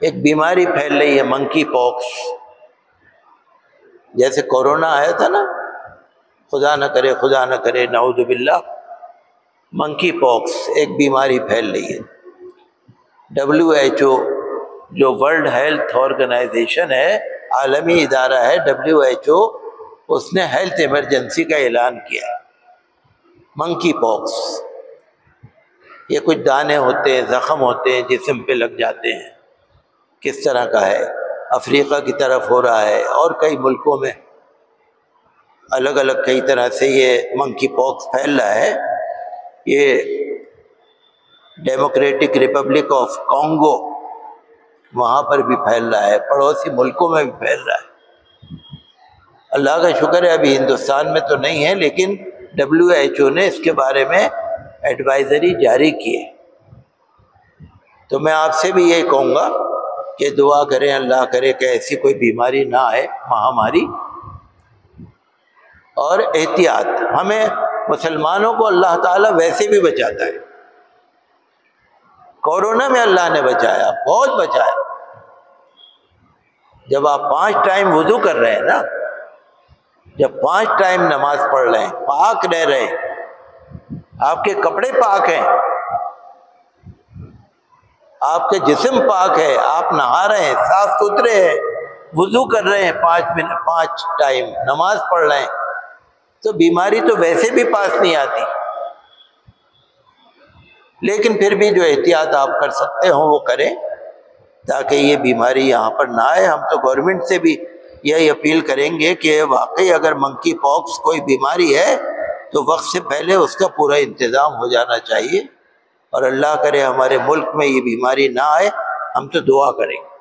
ایک بیماری پھیل رہی ہے منکی پاکس جیسے کورونا آیا تھا نا، خدا نہ کرے، خدا نہ کرے، نعوذ باللہ. منکی پاکس ایک بیماری پھیل رہی ہے۔ ڈبلیو ایچ او جو ورلڈ ہیلتھ آرگنائزیشن ہے، عالمی ادارہ ہے ڈبلیو ایچ او اس نے ہیلتھ ایمرجنسی کا اعلان کیا منکی پاکس یہ کچھ دانے ہوتے ہیں، زخم ہوتے ہیں، جسم پہ لگ جاتے ہیں۔ کس طرح کا ہے؟ افریقہ کی طرف ہو رہا ہے اور کئی ملکوں میں۔ الگ الگ کئی طرح سے یہ منکی پاکس پھیل رہا ہے۔ یہ ڈیموکریٹک ریپبلک آف کانگو وہاں پر بھی پھیل رہا ہے، پڑوسی ملکوں میں بھی پھیل رہا ہے۔ اللہ کا شکر ہے، ابھی ہندوستان میں تو نہیں ہے، لیکن ڈبلیو ایچ او نے اس کے بارے میں ایڈوائزری جاری کی ہے۔ تو میں آپ سے بھی یہی کہوں گا کہ دعا کریں، اللہ کرے کہ ایسی کوئی بیماری نہ آئے، مہاماری۔ اور احتیاط، ہمیں مسلمانوں کو اللہ تعالیٰ ویسے بھی بچاتا ہے۔ کورونا میں اللہ نے بچایا، بہت بچایا۔ جب آپ پانچ ٹائم وضو کر رہے ہیں نا، جب پانچ ٹائم نماز پڑھ رہے ہیں، پاک رہ رہے ہیں آپ کے کپڑے پاک ہیں۔ آپ کے جسم پاک ہے۔ آپ نہا رہے ہیں، صاف ستھرے ہیں، وضو کر رہے ہیں۔ پانچ منٹ، پانچ ٹائم نماز پڑھ رہے ہیں۔ تو بیماری تو ویسے بھی پاس نہیں آتی۔ لیکن پھر بھی جو احتیاط آپ کر سکتے ہوں، وہ کریں۔ تاکہ یہ بیماری یہاں پر نہ آئے۔ ہم تو گورنمنٹ سے بھی یہی اپیل کریں گے کہ واقعی اگر منکی پاکس کوئی بیماری ہے تو وقت سے پہلے اس کا پورا انتظام ہو جانا چاہیے اور اللہ کرے ہمارے ملک میں یہ بیماری نہ آئے، ہم تو دعا کریں۔ گے